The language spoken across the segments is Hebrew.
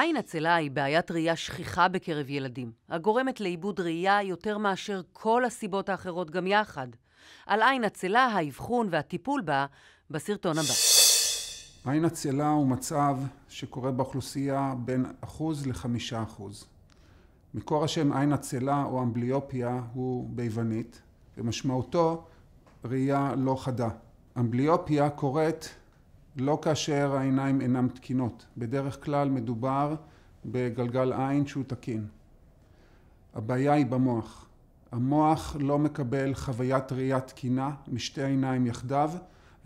עין עצלה היא בעיית ראייה שכיחה בקרב ילדים, הגורמת לאיבוד ראייה יותר מאשר כל הסיבות האחרות גם יחד. על עין עצלה, האבחון והטיפול בה, בסרטון הבא. עין עצלה הוא מצב שקורה באוכלוסייה בין אחוז לחמישה אחוז. מקור השם עין עצלה או אמבליופיה הוא ביוונית, ומשמעותו ראייה לא חדה. אמבליופיה קורית לא כאשר העיניים אינן תקינות. בדרך כלל מדובר בגלגל עין שהוא תקין. הבעיה היא במוח. המוח לא מקבל חוויית ראייה תקינה משתי עיניים יחדיו,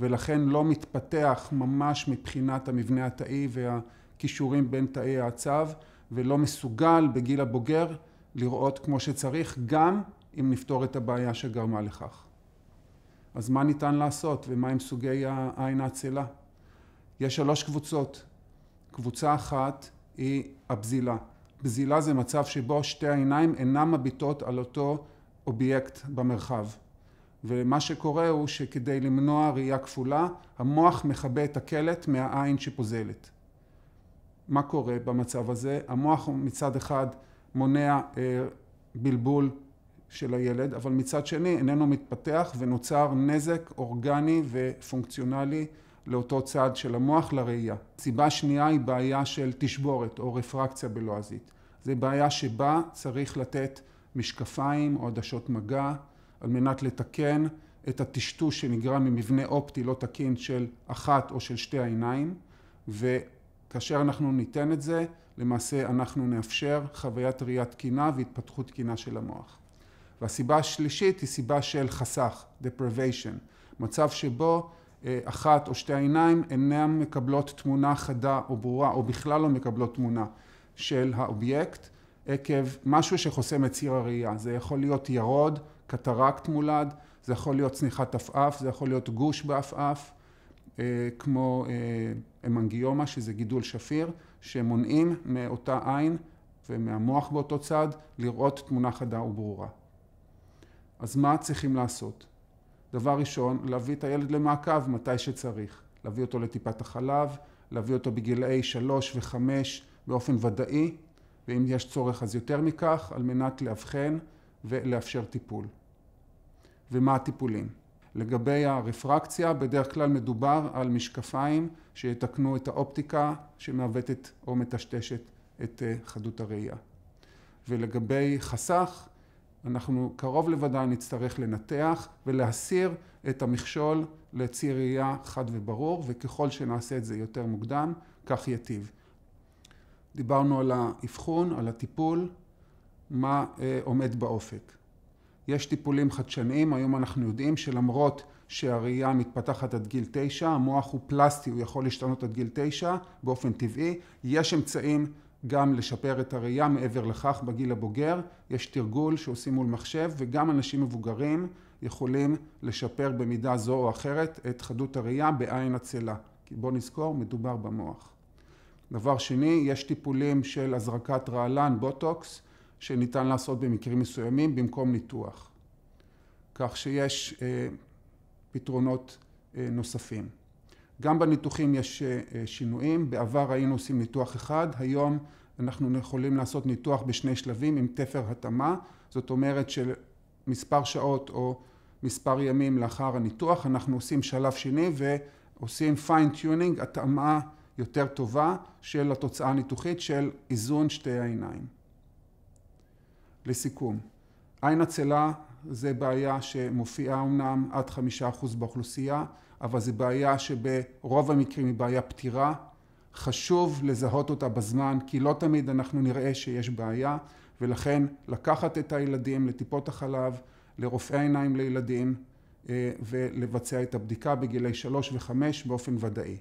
ולכן לא מתפתח ממש מבחינת המבנה התאי והכישורים בין תאי העצב, ולא מסוגל בגיל הבוגר לראות כמו שצריך, גם אם נפתור את הבעיה שגרמה לכך. אז מה ניתן לעשות ומה עם סוגי העין העצלה? יש שלוש קבוצות. קבוצה אחת היא הבזילה. בזילה זה מצב שבו שתי העיניים אינן מביטות על אותו אובייקט במרחב. ומה שקורה הוא שכדי למנוע ראייה כפולה, המוח מכבה את הקלט מהעין שפוזלת. מה קורה במצב הזה? המוח מצד אחד מונע אה, בלבול של הילד, אבל מצד שני איננו מתפתח ונוצר נזק אורגני ופונקציונלי לאותו צד של המוח לראייה. סיבה שנייה היא בעיה של תשבורת או רפרקציה בלועזית. זו בעיה שבה צריך לתת משקפיים או עדשות מגע על מנת לתקן את הטשטוש שנגרם ממבנה אופטי לא תקין של אחת או של שתי העיניים וכאשר אנחנו ניתן את זה למעשה אנחנו נאפשר חוויית ראייה תקינה והתפתחות תקינה של המוח. והסיבה השלישית היא סיבה של חסך, deprivation, מצב שבו אחת או שתי העיניים אינן מקבלות תמונה חדה או ברורה או בכלל לא מקבלות תמונה של האובייקט עקב משהו שחוסם את ציר הראייה. זה יכול להיות ירוד, קטרקט מולד, זה יכול להיות צניחת עפעף, זה יכול להיות גוש בעפעף, אה, כמו המנגיומה שזה גידול שפיר, שמונעים מאותה עין ומהמוח באותו צד לראות תמונה חדה וברורה. אז מה צריכים לעשות? דבר ראשון, להביא את הילד למעקב מתי שצריך. להביא אותו לטיפת החלב, להביא אותו בגילאי שלוש וחמש באופן ודאי, ואם יש צורך אז יותר מכך, על מנת לאבחן ולאפשר טיפול. ומה הטיפולים? לגבי הרפרקציה, בדרך כלל מדובר על משקפיים שיתקנו את האופטיקה שמעוותת או מטשטשת את אה, חדות הראייה. ולגבי חסך, אנחנו קרוב לוודאי נצטרך לנתח ולהסיר את המכשול לציר ראייה חד וברור, וככל שנעשה את זה יותר מוקדם, כך ייטיב. דיברנו על האבחון, על הטיפול, מה אה, עומד באופק. יש טיפולים חדשניים, היום אנחנו יודעים שלמרות שהראייה מתפתחת עד גיל תשע, המוח הוא פלסטי, הוא יכול להשתנות עד גיל תשע באופן טבעי, יש אמצעים גם לשפר את הראייה מעבר לכך בגיל הבוגר, יש תרגול שעושים מול מחשב וגם אנשים מבוגרים יכולים לשפר במידה זו או אחרת את חדות הראייה בעין עצלה, כי בוא נזכור, מדובר במוח. דבר שני, יש טיפולים של הזרקת רעלן, בוטוקס, שניתן לעשות במקרים מסוימים במקום ניתוח. כך שיש אה, פתרונות אה, נוספים. גם בניתוחים יש אה, שינויים, בעבר היינו עושים ניתוח אחד, היום אנחנו יכולים לעשות ניתוח בשני שלבים עם תפר התאמה, זאת אומרת שמספר שעות או מספר ימים לאחר הניתוח אנחנו עושים שלב שני ועושים fine tuning, התאמה יותר טובה של התוצאה הניתוחית של איזון שתי העיניים. לסיכום, עין עצלה זה בעיה שמופיעה אמנם עד חמישה אחוז באוכלוסייה, אבל זו בעיה שברוב המקרים היא בעיה פתירה. חשוב לזהות אותה בזמן, כי לא תמיד אנחנו נראה שיש בעיה, ולכן לקחת את הילדים לטיפות החלב, לרופאי עיניים לילדים, אה, ולבצע את הבדיקה בגילי שלוש וחמש באופן ודאי.